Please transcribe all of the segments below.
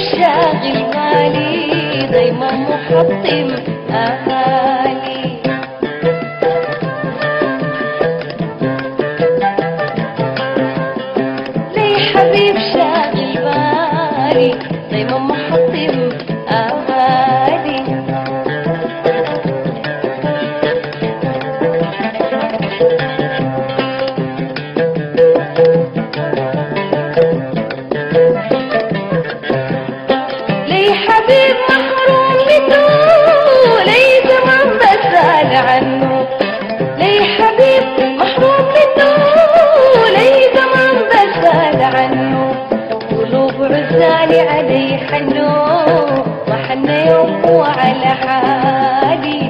وشاغل بالي دايما محطم آه علي علي حنو وحنو على حالي.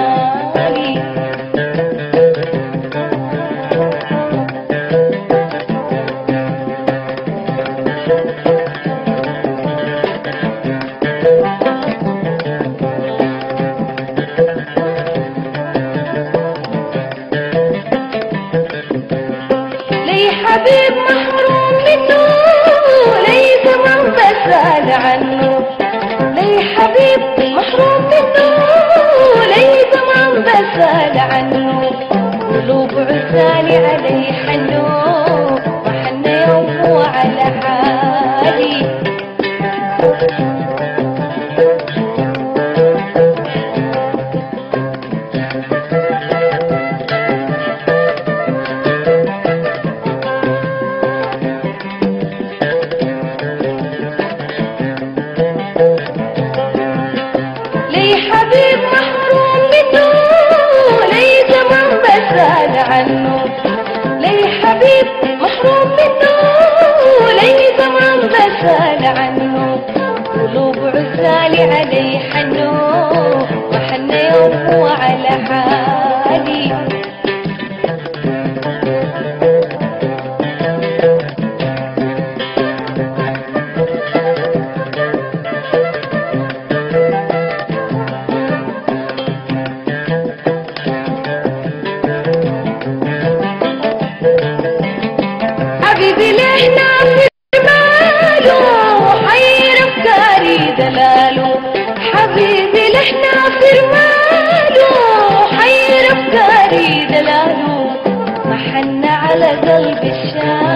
حبيب محروم منه ليس من بسأل عنه. لي حبيب محروم منه ليس من بسأل عنه. قلوب عساني عليه علي حنو وحنا يوم وعلى حال. جماله حير افكاري دلاله محن على قلب الشام.